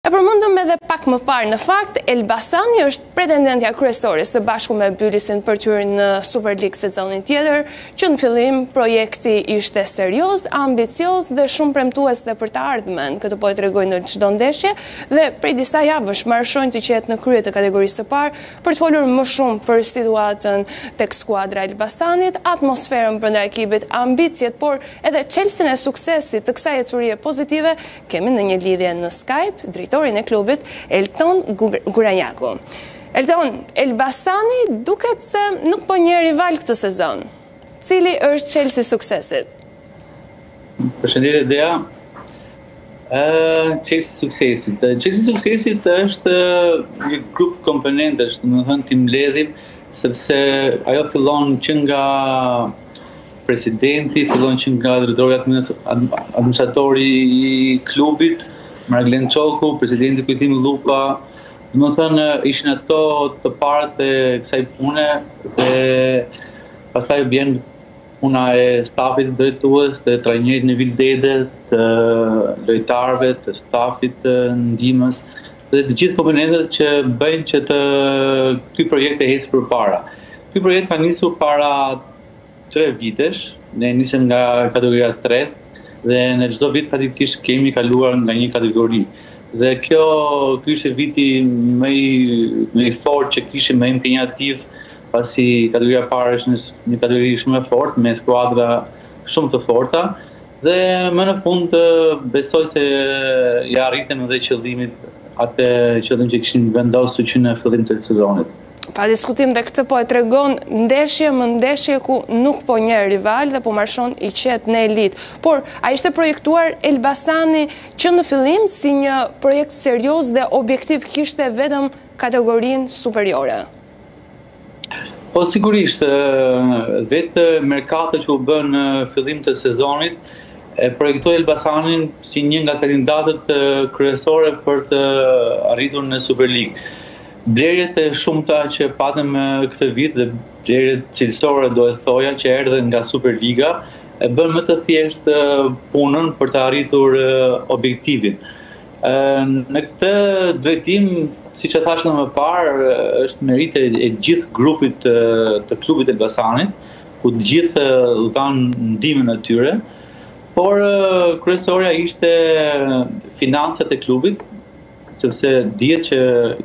E përmendëm edhe pak më parë në fakt, Elbasani është pretendentja kryesore së bashku me Bylisin për të hyrë në Superligë sezonin tjetër. Që në fillim projekti ishte serioz, ambicioz dhe shumë premtues dhe për të ardhmen. Këtë po e tregojnë në çdo ndeshje dhe prej disa javësh marshojnë të qetë në krye të Kategorisë së Parë për të folur më shumë për situatën tek skuadra e Elbasanit, atmosferën brenda ekipit, ambiciet, por edhe çelësin e suksesit të kësaj ecurie pozitive Kemi në një lidhje në Skype drejtorin e klubit, Elton Guranjaku. Elton, Elbasani duket se nuk po njeh rival këtë sezon. Cili është çelësi suksesit? Përshëndetje Dea. Ëh, çelësi suksesit. Çelësi suksesit është një grup komponentësh, domethënë t'i mbledhim sepse ajo fillon që nga Presidenti fillon që nga drejtori administratori i klubit, Marglen Çoku, presidenti Kujtim Llapa, domethënë ishin ato të parët e kësaj pune dhe pastaj vjen puna e stafit drejtues të trajnerit Nevil Dede të lojtarëve të stafit të ndihmës dhe të gjithë komponentët që bëjnë që të ky projekt të ecë përpara. Ky projekt ka nisur para tre vitesh, ne nisëm nga kategoria e tretë dhe ne çdo vit fatkeqësisht kemi kaluar nga një kategori. Dhe kjo ky ishte viti më i më i fortë që kishim më impenjativ, pasi kategoria e parë është një kategori shumë e fortë me skuadra shumë të forta dhe më në fund besoj se ia arritëm edhe qëllimit atë qëllim që kishim vendosur që në fillim të sezonit. Pa diskutim dhe këtë po e tregon ndeshje me ndeshje ku nuk po njeh rival dhe po marshon i qetë në elitë. Por, a ishte projektuar Elbasani që në fillim si një projekt serioz dhe objektiv kishte vetëm kategorinë superiore? Po, sigurisht, vetë merkatoja që u bë në fillim të sezonit, e projektoi Elbasanin si një nga kandidatet kryesore për të arritur në Superligë. Blerjet e shumta që patëm këtë vit dhe blerjet cilësore do e thoja që erdhën nga Superliga e bënë më të thjeshtë punën për të arritur objektivin. Në këtë drejtim, siç e thashë edhe më parë, është meritë e gjithë grupit të klubit të Elbasanit, ku të gjithë dhanë ndihmën e tyre, por kryesorja ishte financat e klubit, sepse dihet që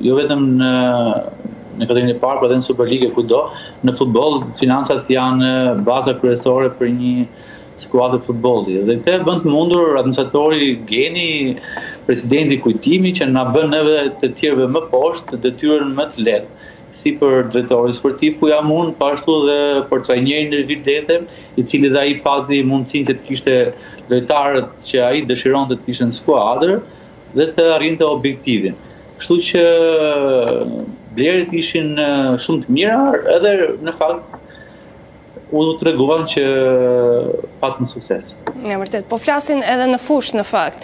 jo vetëm në në kategorinë e parë, por edhe në Superligë e kudo, në futboll financat janë baza kryesore për një skuadër futbolli. Dhe këtë e bën të mundur administratori Geni, presidenti Kujtimi që na bën edhe të tjerëve më poshtë detyrën më të lehtë si për drejtorin sportiv ku jam unë, po ashtu dhe për trajnerin Devi Dede, i cili dhe ai pati mundësinë që të kishte lojtarët që ai dëshironte të kishte në skuadër, Dhe të arrinte objektivin. Kështu që blerjet ishin shumë të mira edhe në fakt u treguan që patën sukses. Në vërtet, po flasin edhe në fush në fakt.